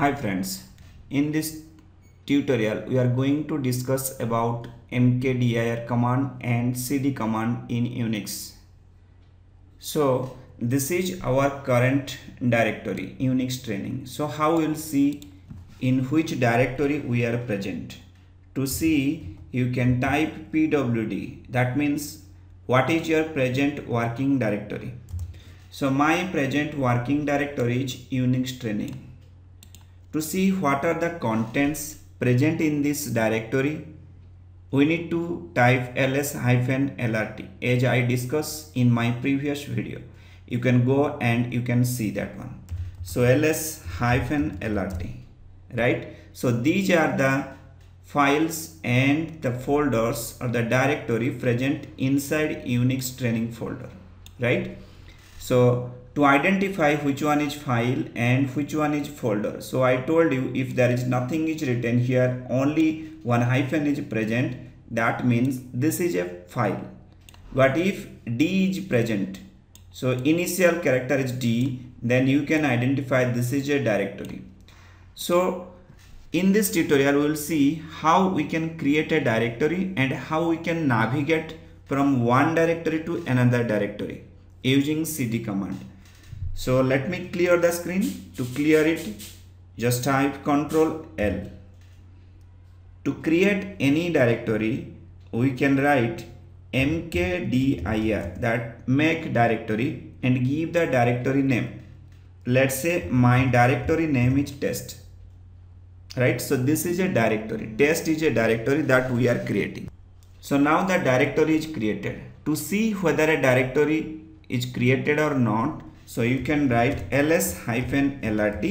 Hi friends, in this tutorial we are going to discuss about mkdir command and cd command in Unix. So this is our current directory Unix training. So how we'll see in which directory we are present. To see you can type pwd that means what is your present working directory. So my present working directory is Unix training to see what are the contents present in this directory, we need to type ls-lrt as I discussed in my previous video. You can go and you can see that one. So ls-lrt, right? So these are the files and the folders or the directory present inside Unix training folder, right? So to identify which one is file and which one is folder. So I told you if there is nothing is written here, only one hyphen is present, that means this is a file. But if D is present, so initial character is D, then you can identify this is a directory. So in this tutorial, we will see how we can create a directory and how we can navigate from one directory to another directory using cd command. So let me clear the screen. To clear it, just type Ctrl L. To create any directory, we can write mkdir that make directory and give the directory name. Let's say my directory name is test. Right, so this is a directory. Test is a directory that we are creating. So now the directory is created. To see whether a directory is created or not, so you can write ls hyphen lrt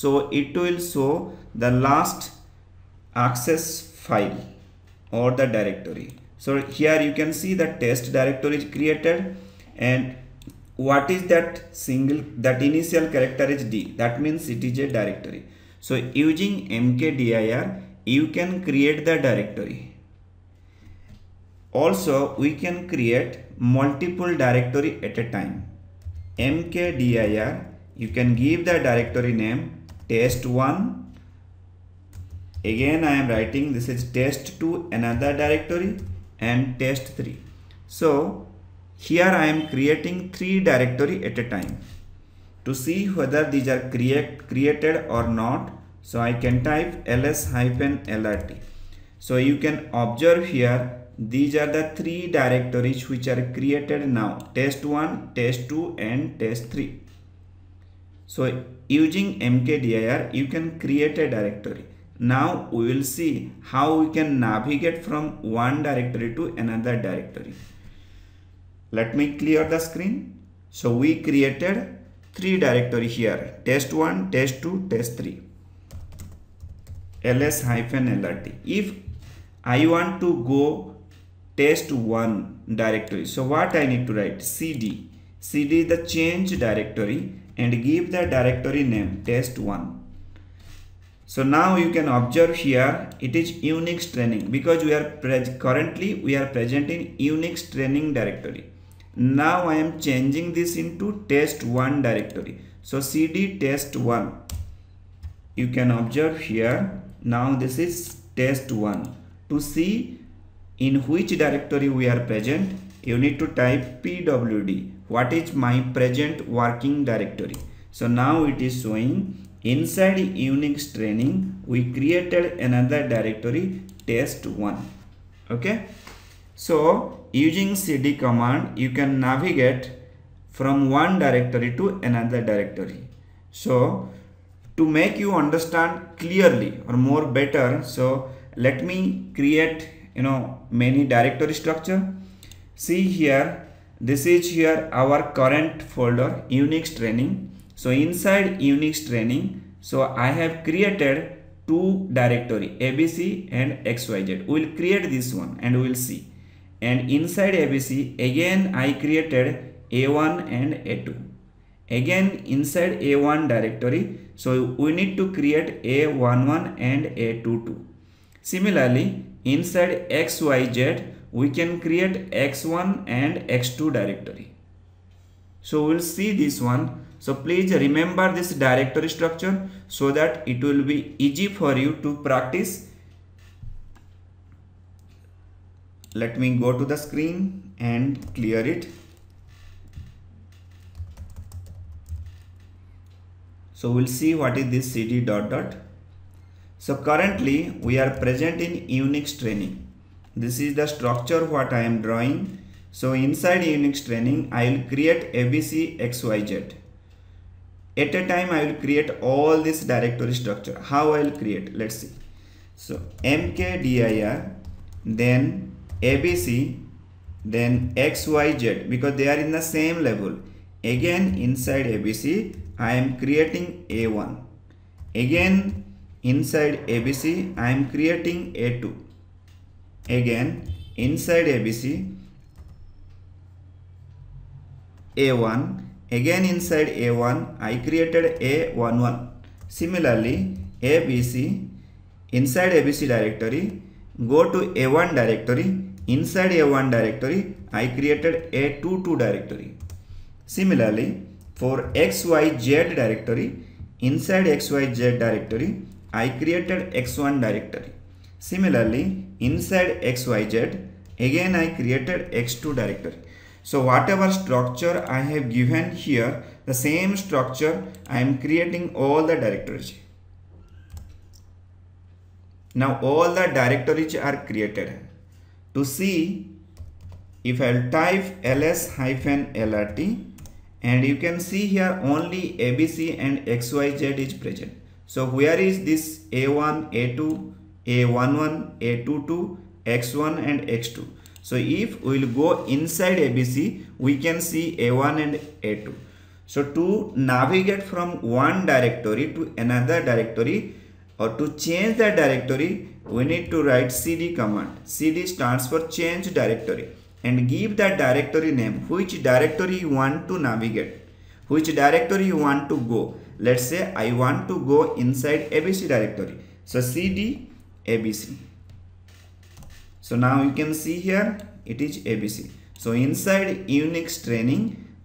so it will show the last access file or the directory. So here you can see the test directory is created and what is that single that initial character is d? That means it is a directory. So using mkdir you can create the directory. Also we can create multiple directory at a time mkdir you can give the directory name test1 again I am writing this is test2 another directory and test3 so here I am creating three directory at a time. To see whether these are create, created or not so I can type ls-lrt so you can observe here these are the three directories which are created now. Test1 test2 and test3 so using mkdir you can create a directory. Now we will see how we can navigate from one directory to another directory. Let me clear the screen. So we created three directory here. Test1 test2 test3 ls-lrt if i want to go test1 directory. So what I need to write cd. cd the change directory and give the directory name test1. So now you can observe here it is Unix training because we are currently we are present in Unix training directory. Now I am changing this into test1 directory. So cd test1 you can observe here now this is test1 to see in which directory we are present you need to type pwd what is my present working directory? So now it is showing inside unix training we created another directory test1 okay? So using cd command you can navigate from one directory to another directory. So to make you understand clearly or more better so let me create you know many directory structure. See here this is here our current folder unix training. So inside unix training so i have created two directory abc and xyz we will create this one and we will see. And inside abc again i created a1 and a2 again inside a1 directory so we need to create a11 and a22 similarly inside xyz we can create x1 and x2 directory. So we'll see this one. So please remember this directory structure so that it will be easy for you to practice. Let me go to the screen and clear it. So we'll see what is this cd dot dot so currently we are present in unix training. This is the structure what i am drawing. So inside unix training i will create abc xyz at a time i will create all this directory structure. How i will create? Let's see. So mkdir then ABC then XYZ because they are in the same level. Again inside ABC I am creating A1 again inside ABC I am creating A2 again inside ABC A1 again inside A1 I created A11 similarly ABC inside ABC directory go to A1 directory. Inside A1 directory, I created A22 directory. Similarly, for XYZ directory, inside XYZ directory, I created X1 directory. Similarly, inside XYZ, again I created X2 directory. So whatever structure I have given here, the same structure I am creating all the directories. Now all the directories are created to see if I'll type ls hyphen lrt and you can see here only abc and xyz is present so where is this a1 a2 a11 a22 x1 and x2 so if we will go inside abc we can see a1 and a2 so to navigate from one directory to another directory or to change the directory we need to write cd command. Cd stands for change directory and give that directory name which directory you want to navigate which directory you want to go? Let's say i want to go inside abc directory. So cd abc so now you can see here it is abc so inside unix training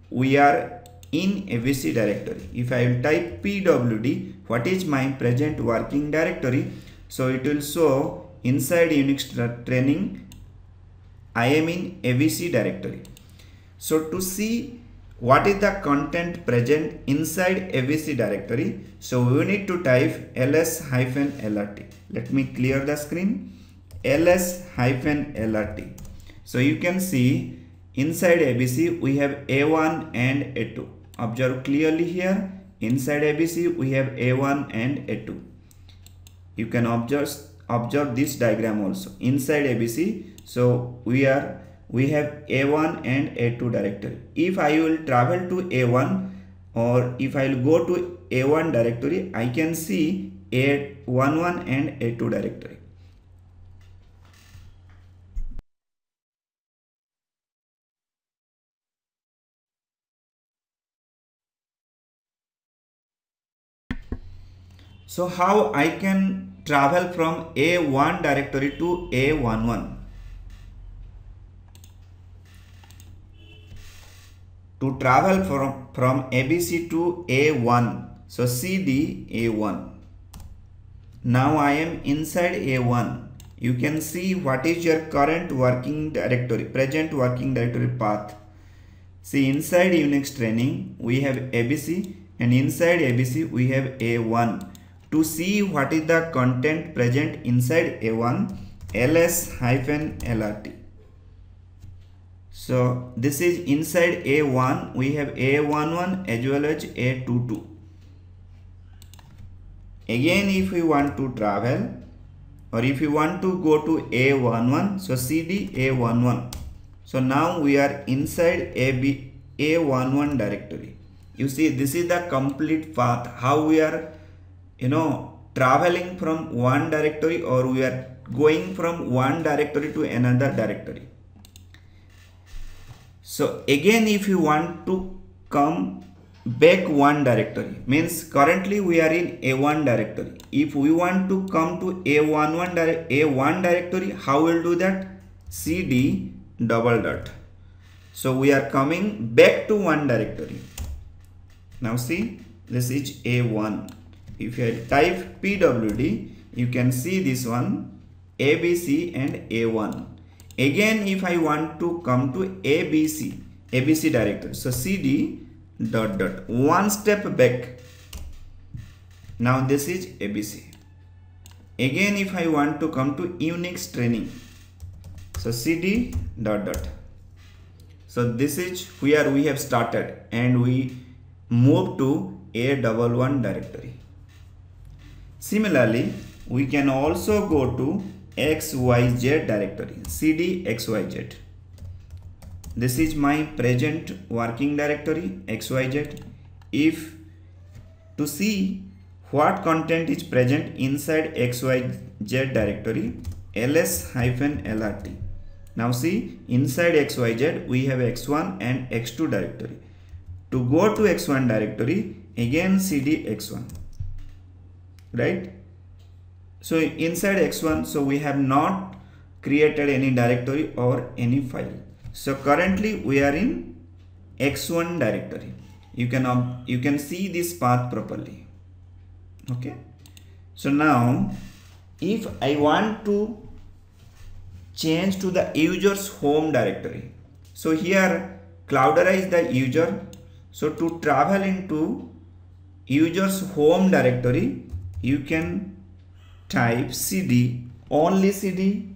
we are in abc directory. If i will type pwd what is my present working directory? So it will show inside unix training i am in abc directory. So to see what is the content present inside abc directory? So we need to type ls hyphen lrt let me clear the screen. Ls hyphen lrt so you can see inside abc we have a1 and a2 observe clearly here. Inside ABC we have A1 and A2 you can observe observe this diagram also. Inside ABC so we are we have A1 and A2 directory if I will travel to A1 or if I will go to A1 directory I can see A11 and A2 directory So how I can travel from A1 directory to A11? To travel from, from ABC to A1, so CD A1. Now I am inside A1. You can see what is your current working directory, present working directory path. See inside Unix training we have ABC and inside ABC we have A1 to see what is the content present inside A1 ls hyphen lrt. So this is inside A1 we have A11 as well as A22. Again if we want to travel or if you want to go to A11 so cd A11. So now we are inside AB A11 directory. You see this is the complete path how we are you know traveling from one directory or we are going from one directory to another directory so again if you want to come back one directory means currently we are in a1 directory. If we want to come to a11 a1 directory how we'll do that? Cd double dot. So we are coming back to one directory. Now see this is a1 if I type pwd you can see this one abc and a1 again if I want to come to abc abc directory. So cd dot dot. One step back. Now this is abc again if I want to come to Unix training. So cd dot dot. So this is where we have started and we move to a double one directory. Similarly we can also go to xyz directory. Cd xyz this is my present working directory xyz if to see what content is present inside xyz directory ls-lrt now see inside xyz we have x1 and x2 directory. To go to x1 directory again cd x1 right so inside x1 so we have not created any directory or any file. So currently we are in x1 directory. You can you can see this path properly. Okay? So now if I want to change to the user's home directory. So here Cloudera is the user. So to travel into user's home directory you can type cd only cd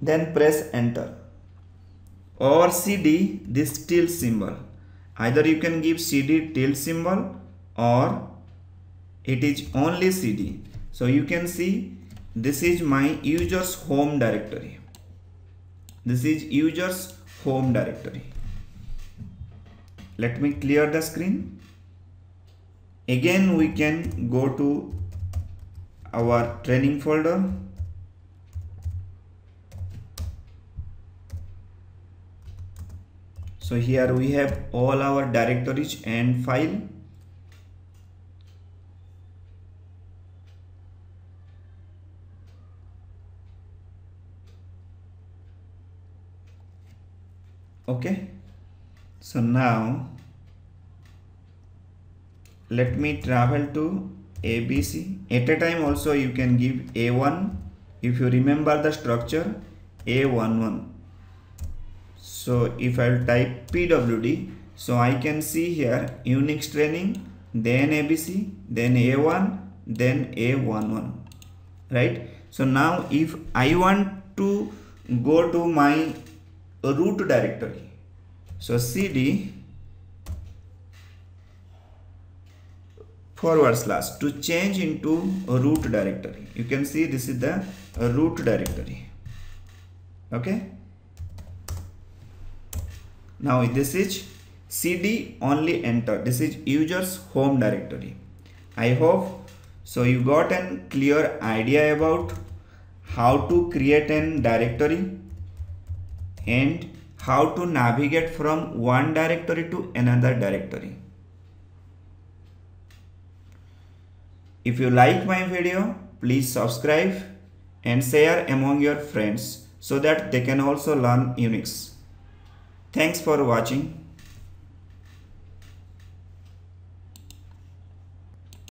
then press enter. Or cd this tilde symbol. Either you can give cd tilde symbol or it is only cd so you can see this is my users home directory. This is users home directory. Let me clear the screen. Again we can go to our training folder. So here we have all our directories and file. Okay. So now let me travel to ABC at a time also you can give A1 if you remember the structure A11 so if I'll type PWD so I can see here Unix training then ABC then A1 then A11 right so now if I want to go to my root directory. So cd forward slash to change into root directory. You can see this is the uh, root directory. Okay. Now this is cd only enter. This is users home directory. I hope so you got a clear idea about how to create a directory and how to navigate from one directory to another directory. If you like my video, please subscribe and share among your friends so that they can also learn Unix. Thanks for watching.